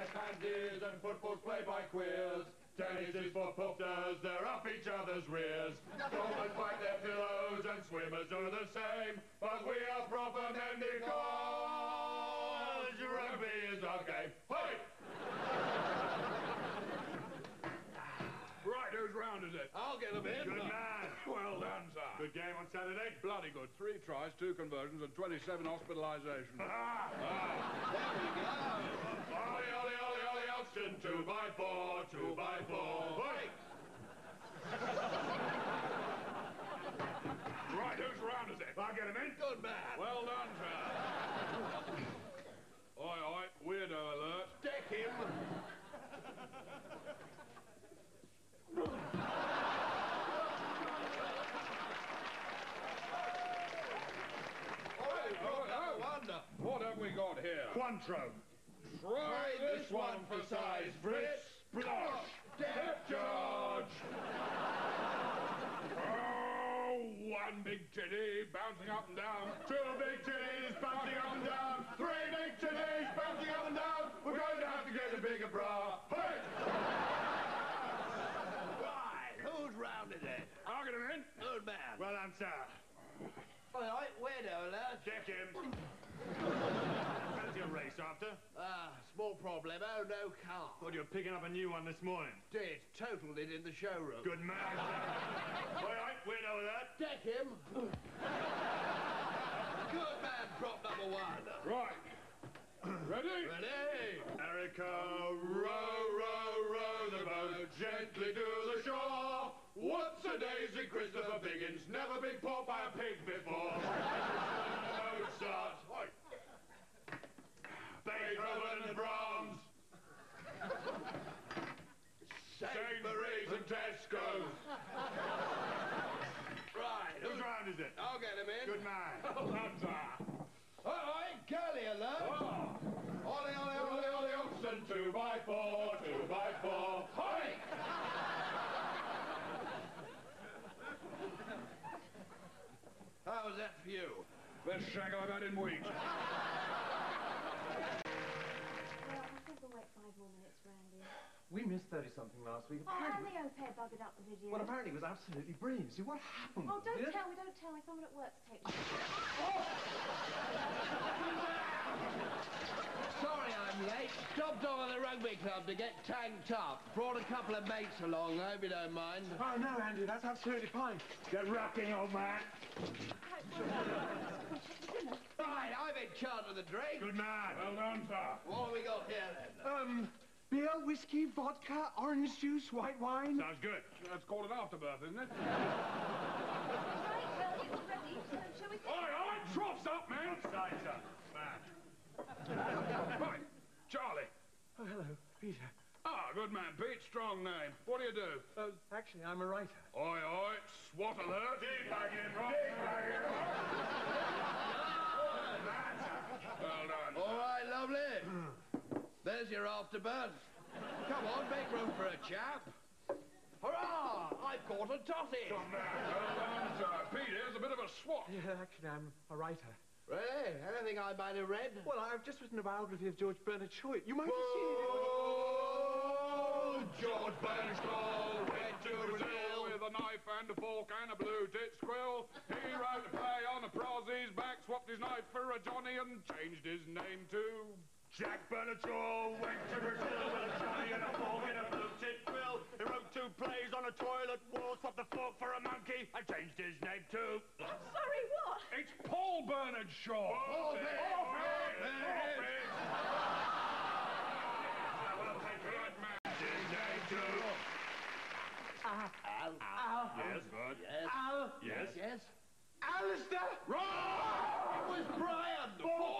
by pansies and football's played by queers. Tennis is for pufters, they're up each other's rears. Dormers bite their pillows and swimmers do the same. But we are proper men because rugby is our game. Hey! Right, whose round is it? I'll get them in. Good man. Well done, sir. Good game on Saturday. Bloody good. Three tries, two conversions, and 27 hospitalisations. Ah! There we go. Ollie, ollie, ollie, ollie, Elkston, two by four, two by four. Hey! Right, whose round is it? I'll get him in. Good man. Well done, sir. Oi, oi, weirdo alert. Deck him. oh, Oh, no oh. wonder. What have we got here? Quantro. Try This one for size, Fritz. Splosh. Deck George. Oh, one big titty bouncing up and down. Two big titties bouncing up and down. Three big titties bouncing up and down. We're going to have to get a bigger bra. Hey! Right, whose round is it? I'll get him in. Good man. Well done, sir. All right, weirdo alert. Check him. A race after? Ah, small problem. Oh, no car. Thought you were picking up a new one this morning. Did. Totaled it in the showroom. Good man. All right, we're over that. Deck him. Good man, prop number one. Right. Ready? Ready? Erica, row, row, row the boat gently to the shore. What's a daisy, Christopher Biggins? Never been caught by a pig before. Mozart. Oi. Beethoven and Brahms. Sainsbury's and Tesco's. Right, Whose who's... round is it? I'll get him in. Good man. Well done, sir. All right, girly alert. Oh. Ollie, ollie, ollie, ollie, Oxen, two by four, two by four. Hi! How was that for you? Best shag I've had in weeks. Well, I think we'll wait five more minutes, Randy. We missed 30-something last week. Oh, and the au pair buggered up the video. well, apparently it was absolutely brilliant. See, what happened Oh, don't was- tell me, don't tell me. Someone at work's taking Sorry I'm late. Stopped off at the rugby club to get tanked up. Brought a couple of mates along, I hope you don't mind. Oh, no, Andy, that's absolutely fine. Get rocking, old man. Right, I'm in charge of the drink. Good man. Well done, sir. What have we got here then? Um, beer, whiskey, vodka, orange juice, white wine. Sounds good. That's called an afterbirth, isn't it? Right, well, it's ready. So, shall we Oi, oi, troughs up, man. Side, sir. Man. Right, Charlie. Hello, Peter. Ah, good man, Pete. Strong name. What do you do? Uh, actually, I'm a writer. Oi, oi, SWAT alert. Teabagging, teabagging. Well done. All right, lovely. There's your afterbirth. Come on, make room for a chap. Hurrah! I've caught a totty. Well done, sir. Pete, here's a bit of a swat. Yeah, actually, I'm a writer. Really? Anything I might have read? Well, I've just written a biography of George Bernard Shaw. You might have seen it. Oh, George Bernard Shaw went to Brazil. With a knife and a fork and a blue tit squill. He wrote a play on a Prozzy's back, swapped his knife for a Johnny and changed his name to... Jack Bernard Shaw went to Brazil with a Johnny and a fork and a blue tit quill. He wrote two plays on a toilet wall, swapped the fork for a monkey, and changed his name to... Sorry, what? It's Paul Bernard Shaw. Off it! Off it! Off it! Good man. His name to... Yes, good. Al, Yes. Yes? Alistair! It was Brian! Off it!